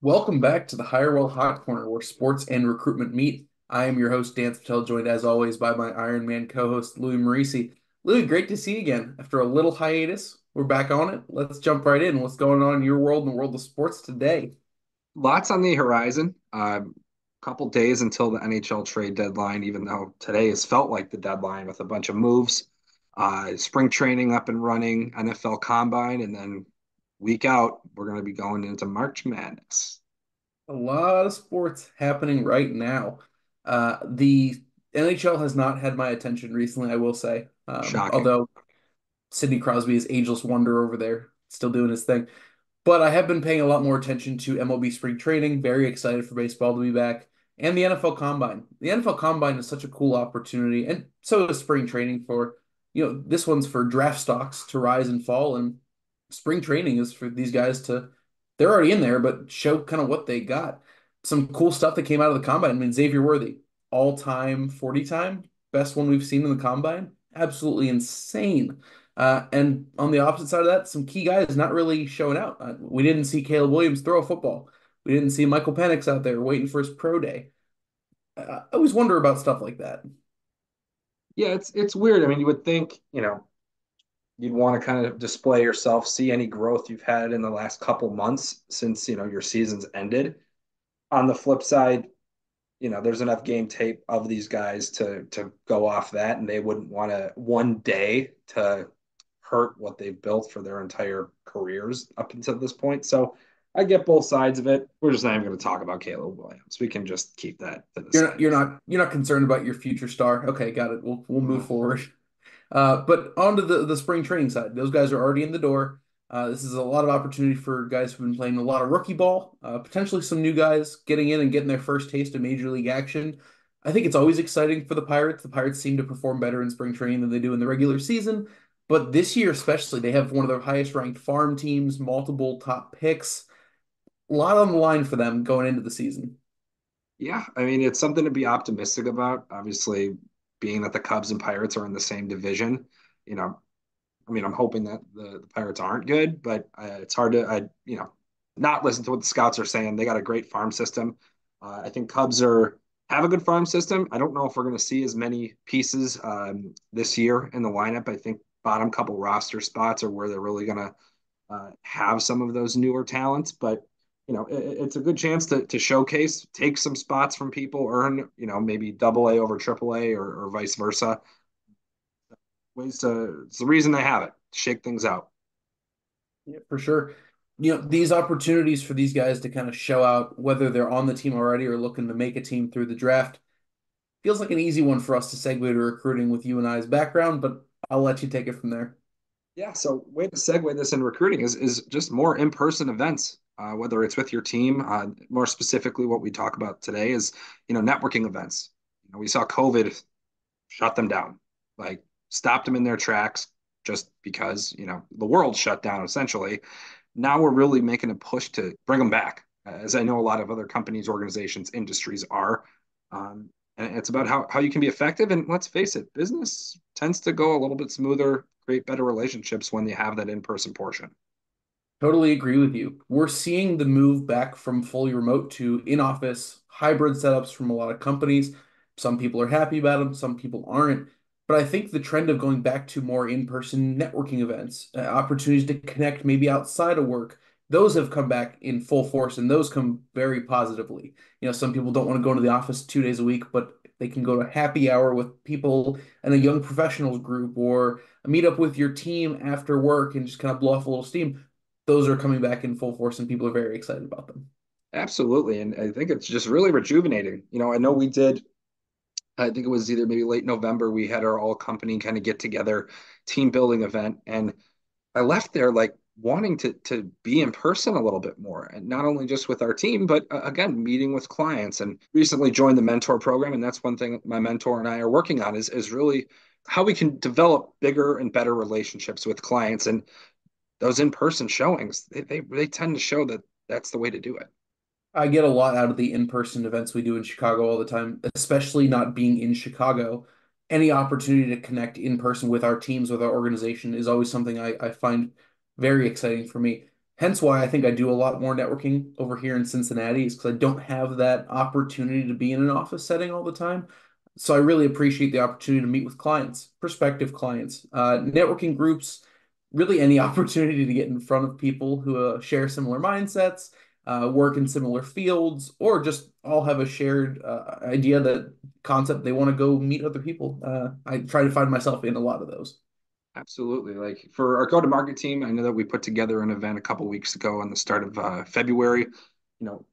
Welcome back to the Hirewell Hot Corner, where sports and recruitment meet. I am your host, Dan Patel, joined as always by my Iron Man co-host, Louie Marisi. Louie, great to see you again. After a little hiatus, we're back on it. Let's jump right in. What's going on in your world and the world of sports today? Lots on the horizon. A uh, couple days until the NHL trade deadline, even though today has felt like the deadline with a bunch of moves. Uh, spring training up and running, NFL combine, and then week out, we're going to be going into March Madness. A lot of sports happening right now. Uh, the NHL has not had my attention recently, I will say. Um, Shocking. Although Sidney Crosby is ageless wonder over there, still doing his thing. But I have been paying a lot more attention to MLB spring training. Very excited for baseball to be back and the NFL Combine. The NFL Combine is such a cool opportunity, and so is spring training for you know this one's for draft stocks to rise and fall, and spring training is for these guys to they're already in there, but show kind of what they got. Some cool stuff that came out of the combine. I mean, Xavier Worthy, all time 40 time, best one we've seen in the combine. Absolutely insane. Uh, and on the opposite side of that, some key guys not really showing out. Uh, we didn't see Caleb Williams throw a football. We didn't see Michael Penix out there waiting for his pro day. I always wonder about stuff like that. Yeah, it's it's weird. I mean, you would think, you know, you'd want to kind of display yourself, see any growth you've had in the last couple months since you know your season's ended. On the flip side, you know, there's enough game tape of these guys to to go off that, and they wouldn't want to one day to hurt what they've built for their entire careers up until this point. So I get both sides of it. We're just not even going to talk about Caleb Williams. We can just keep that to the you're side. Not, you're not you're not concerned about your future star. Okay, got it. We'll we'll move forward. Uh, but on to the, the spring training side. Those guys are already in the door. Uh, this is a lot of opportunity for guys who've been playing a lot of rookie ball, uh, potentially some new guys getting in and getting their first taste of major league action. I think it's always exciting for the Pirates. The Pirates seem to perform better in spring training than they do in the regular season. But this year, especially, they have one of their highest ranked farm teams, multiple top picks. A lot on the line for them going into the season. Yeah, I mean, it's something to be optimistic about. Obviously, being that the Cubs and Pirates are in the same division, you know, I mean, I'm hoping that the, the Pirates aren't good, but uh, it's hard to, I, you know, not listen to what the scouts are saying. They got a great farm system. Uh, I think Cubs are have a good farm system. I don't know if we're going to see as many pieces um, this year in the lineup. I think bottom couple roster spots are where they're really going to uh, have some of those newer talents. But you know, it, it's a good chance to, to showcase, take some spots from people, earn, you know, maybe double A over triple A or, or vice versa. Ways to, it's the reason they have it, shake things out. Yeah, for sure. You know, these opportunities for these guys to kind of show out whether they're on the team already or looking to make a team through the draft feels like an easy one for us to segue to recruiting with you and I's background, but I'll let you take it from there. Yeah, so way to segue this in recruiting is is just more in person events uh, whether it's with your team. Uh, more specifically, what we talk about today is, you know, networking events. You know, we saw COVID shut them down, like stopped them in their tracks just because, you know, the world shut down essentially. Now we're really making a push to bring them back, as I know a lot of other companies, organizations, industries are. Um, and it's about how, how you can be effective. And let's face it, business tends to go a little bit smoother, create better relationships when you have that in person portion. Totally agree with you. We're seeing the move back from fully remote to in office hybrid setups from a lot of companies. Some people are happy about them, some people aren't. But I think the trend of going back to more in person networking events, uh, opportunities to connect maybe outside of work, those have come back in full force and those come very positively. You know, some people don't want to go into the office two days a week, but they can go to happy hour with people in a young professionals group or meet up with your team after work and just kind of blow off a little steam those are coming back in full force and people are very excited about them. Absolutely. And I think it's just really rejuvenating. You know, I know we did, I think it was either maybe late November, we had our all company kind of get together team building event. And I left there like wanting to to be in person a little bit more and not only just with our team but uh, again meeting with clients and recently joined the mentor program and that's one thing my mentor and I are working on is is really how we can develop bigger and better relationships with clients and those in-person showings they, they they tend to show that that's the way to do it. I get a lot out of the in-person events we do in chicago all the time especially not being in chicago. Any opportunity to connect in person with our teams with our organization is always something i, I find very exciting for me. Hence why I think I do a lot more networking over here in Cincinnati is because I don't have that opportunity to be in an office setting all the time. So I really appreciate the opportunity to meet with clients, prospective clients, uh, networking groups, really any opportunity to get in front of people who uh, share similar mindsets, uh, work in similar fields, or just all have a shared uh, idea that concept they want to go meet other people. Uh, I try to find myself in a lot of those. Absolutely. Like for our go-to-market team, I know that we put together an event a couple weeks ago on the start of uh, February. You know,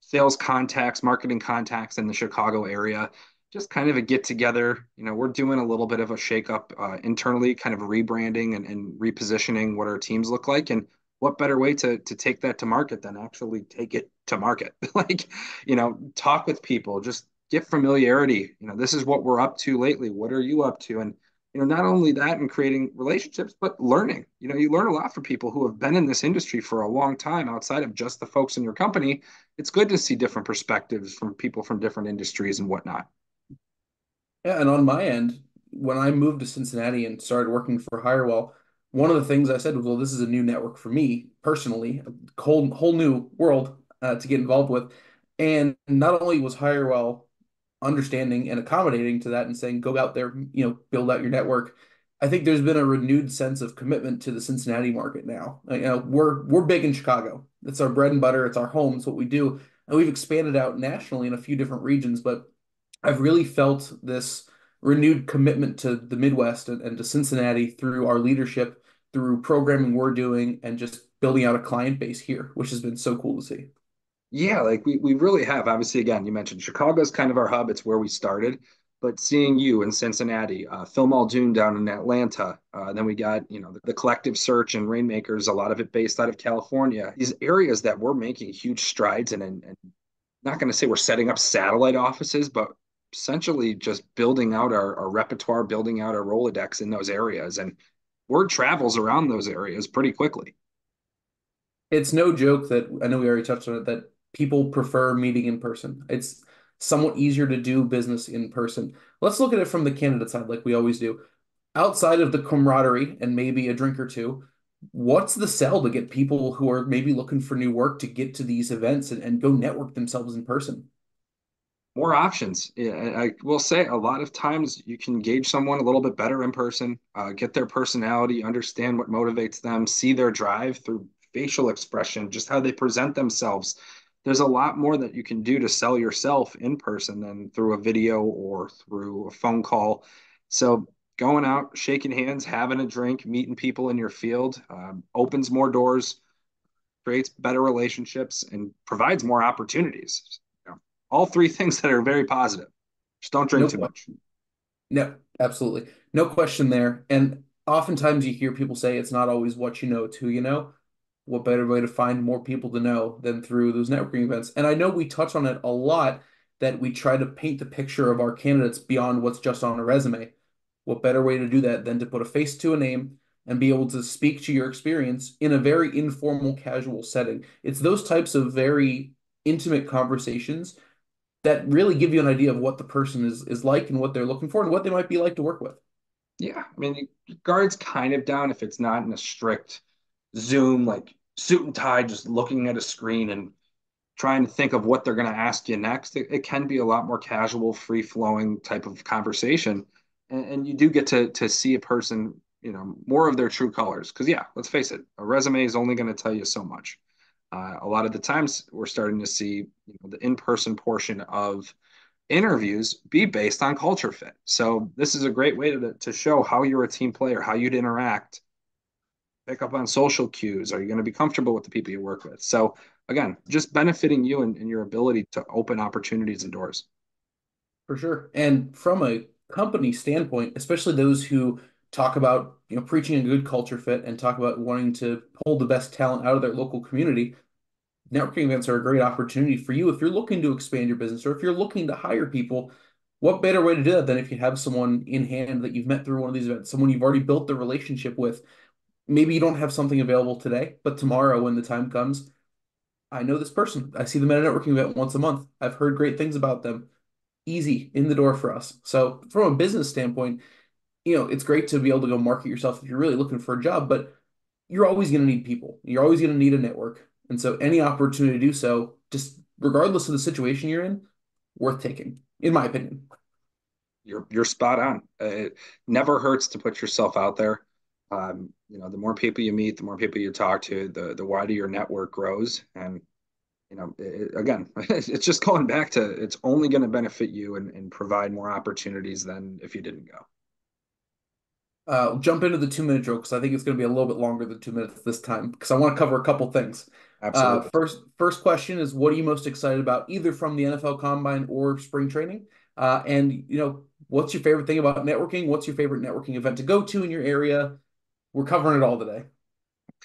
sales contacts, marketing contacts in the Chicago area, just kind of a get together. You know, we're doing a little bit of a shakeup uh, internally, kind of rebranding and, and repositioning what our teams look like. And what better way to to take that to market than actually take it to market? like, you know, talk with people, just get familiarity. You know, this is what we're up to lately. What are you up to? And you know, not only that and creating relationships, but learning. You know, you learn a lot from people who have been in this industry for a long time outside of just the folks in your company. It's good to see different perspectives from people from different industries and whatnot. Yeah, and on my end, when I moved to Cincinnati and started working for Hirewell, one of the things I said was, well, this is a new network for me personally, a whole whole new world uh, to get involved with. And not only was Hirewell understanding and accommodating to that and saying, go out there, you know, build out your network. I think there's been a renewed sense of commitment to the Cincinnati market now. You know, we're we're big in Chicago. It's our bread and butter. It's our home. It's what we do, and we've expanded out nationally in a few different regions. But I've really felt this renewed commitment to the Midwest and, and to Cincinnati through our leadership, through programming we're doing, and just building out a client base here, which has been so cool to see. Yeah, like we, we really have. Obviously, again, you mentioned Chicago's kind of our hub. It's where we started. But seeing you in Cincinnati, uh, Phil Muldoon down in Atlanta, uh, then we got you know the, the, Collective Search and Rainmakers, a lot of it based out of California. These areas that we're making huge strides in, and, and not going to say we're setting up satellite offices, but essentially just building out our, our repertoire, building out our Rolodex in those areas, and word travels around those areas pretty quickly. It's no joke that I know we already touched on it that people prefer meeting in person. It's somewhat easier to do business in person. Let's look at it from the candidate side, like we always do. Outside of the camaraderie and maybe a drink or two, what's the sell to get people who are maybe looking for new work to get to these events and, and go network themselves in person? More options. I will say a lot of times you can gauge someone a little bit better in person, uh, get their personality, understand what motivates them, see their drive through facial expression, just how they present themselves there's a lot more that you can do to sell yourself in person than through a video or through a phone call. So going out, shaking hands, having a drink, meeting people in your field um, opens more doors, creates better relationships, and provides more opportunities. All three things that are very positive. Just don't drink no too much. No, absolutely. No question there. And oftentimes you hear people say it's not always what you know, it's who you know what better way to find more people to know than through those networking events? And I know we touch on it a lot that we try to paint the picture of our candidates beyond what's just on a resume. What better way to do that than to put a face to a name and be able to speak to your experience in a very informal, casual setting? It's those types of very intimate conversations that really give you an idea of what the person is is like and what they're looking for and what they might be like to work with. Yeah, I mean, guards kind of down if it's not in a strict Zoom, like suit and tie, just looking at a screen and trying to think of what they're going to ask you next. It, it, can be a lot more casual, free flowing type of conversation. And, and, you do get to, to see a person, you know, more of their true colors. Cause yeah, let's face it, a resume is only going to tell you so much. Uh, a lot of the times we're starting to see you know, the in-person portion of interviews be based on culture fit. So this is a great way to, to show how you're a team player, how you'd interact, pick up on social cues? Are you going to be comfortable with the people you work with? So again, just benefiting you and, and your ability to open opportunities and doors. For sure. And from a company standpoint, especially those who talk about you know preaching a good culture fit and talk about wanting to pull the best talent out of their local community networking events are a great opportunity for you if you're looking to expand your business or if you're looking to hire people what better way to do that than if you have someone in hand that you've met through one of these events someone you've already built the relationship with maybe you don't have something available today, but tomorrow when the time comes, I know this person. I see them at a networking event once a month. I've heard great things about them. Easy in the door for us. So from a business standpoint, you know, it's great to be able to go market yourself if you're really looking for a job, but you're always going to need people. You're always going to need a network. And so any opportunity to do so, just regardless of the situation you're in, worth taking, in my opinion. You're you're spot on. It never hurts to put yourself out there. Um, you know, the more people you meet, the more people you talk to, the the wider your network grows. And you know, it, again, it's just going back to it's only going to benefit you and, and provide more opportunities than if you didn't go. Uh, jump into the two minute drill because I think it's going to be a little bit longer than two minutes this time because I want to cover a couple things. Absolutely. Uh, first, first question is what are you most excited about, either from the NFL Combine or spring training? Uh, and you know, what's your favorite thing about networking? What's your favorite networking event to go to in your area? We're covering it all today.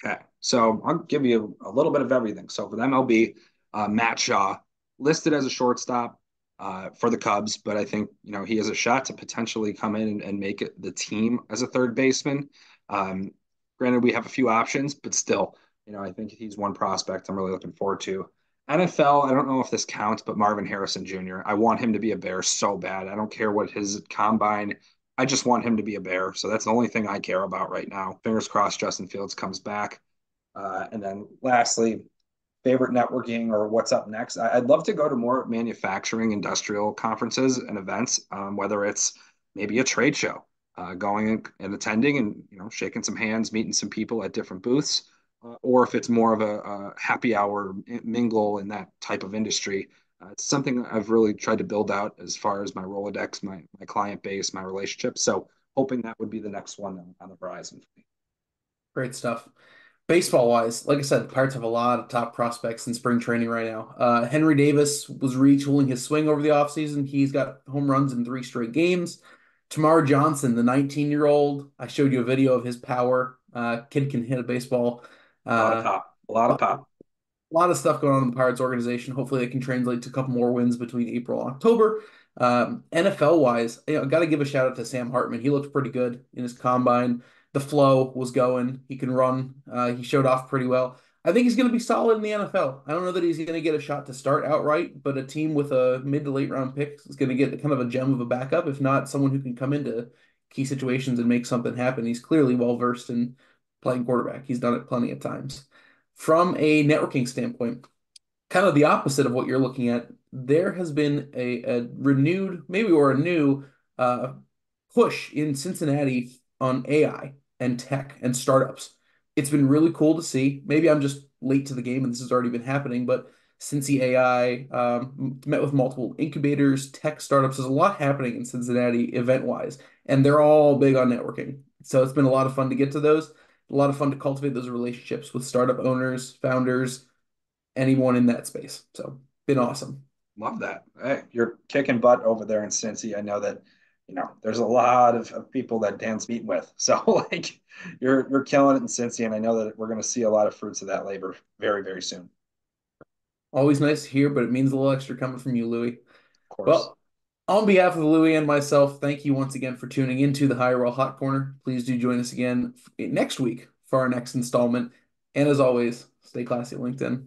Okay, so I'll give you a little bit of everything. So for the MLB, uh, Matt Shaw listed as a shortstop uh, for the Cubs, but I think you know he has a shot to potentially come in and, and make it the team as a third baseman. Um, granted, we have a few options, but still, you know, I think he's one prospect I'm really looking forward to. NFL, I don't know if this counts, but Marvin Harrison Jr. I want him to be a Bear so bad. I don't care what his combine. I just want him to be a Bear. So that's the only thing I care about right now. Fingers crossed, Justin Fields comes back. Uh, and then lastly, favorite networking or what's up next. I'd love to go to more manufacturing industrial conferences and events, um, whether it's maybe a trade show, uh, going and attending and you know shaking some hands, meeting some people at different booths uh, or if it's more of a, a, happy hour mingle in that type of industry. Uh, it's something I've really tried to build out as far as my Rolodex, my, my client base, my relationships. So hoping that would be the next one on, the horizon for me. Great stuff. Baseball wise, like I said, the Pirates have a lot of top prospects in spring training right now. Uh, Henry Davis was retooling his swing over the offseason. He's got home runs in three straight games. Termarr Johnson, the 19 year old, I showed you a video of his power. Uh, kid can hit a baseball a lot of uh, pop. A lot of pop. A lot of stuff going on in the Pirates organization. Hopefully, they can translate to a couple more wins between April and October. Um, NFL wise, you know, got to give a shout out to Sam Hartman. He looked pretty good in his combine. The flow was going. He can run. Uh, he showed off pretty well. I think he's going to be solid in the NFL. I don't know that he's going to get a shot to start outright, but a team with a mid to late round pick is going to get kind of a gem of a backup, if not someone who can come into key situations and make something happen. He's clearly well versed in playing quarterback. He's done it plenty of times. From a networking standpoint, kind of the opposite of what you're looking at, there has been a, a renewed, maybe or a new uh, push in Cincinnati on AI and tech and startups. It's been really cool to see. Maybe I'm just late to the game and this has already been happening, but Cincy AI um, met with multiple incubators, tech startups. There's a lot happening in Cincinnati event wise, and they're all big on networking. So it's been a lot of fun to get to those a lot of fun to cultivate those relationships with startup owners, founders, anyone in that space. So been awesome. Love that. Hey, you're kicking butt over there in Cincy. I know that, you know, there's a lot of, of people that Dan's meeting with. So like you're you're killing it in Cincy, and I know that we're gonna see a lot of fruits of that labor very, very soon. Always nice to hear, but it means a little extra coming from you, Louie. Of course. Well, on behalf of Louie and myself, thank you once again for tuning into the Hirewell Hot Corner. Please do join us again next week for our next installment. And as always, stay classy LinkedIn.